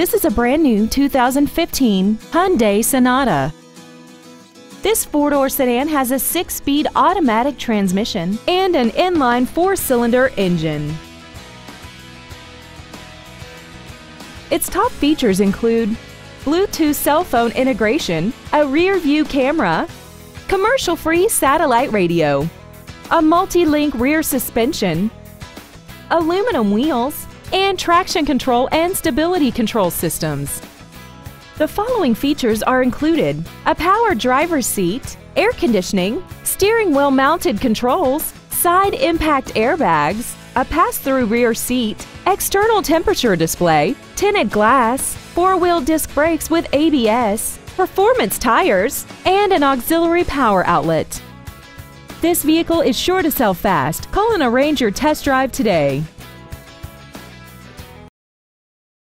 This is a brand new 2015 Hyundai Sonata. This four-door sedan has a six-speed automatic transmission and an inline four-cylinder engine. Its top features include Bluetooth cell phone integration, a rear-view camera, commercial-free satellite radio, a multi-link rear suspension, aluminum wheels, and traction control and stability control systems. The following features are included a power driver's seat, air conditioning, steering wheel mounted controls, side impact airbags, a pass through rear seat, external temperature display, tinted glass, four wheel disc brakes with ABS, performance tires, and an auxiliary power outlet. This vehicle is sure to sell fast. Call and arrange your test drive today.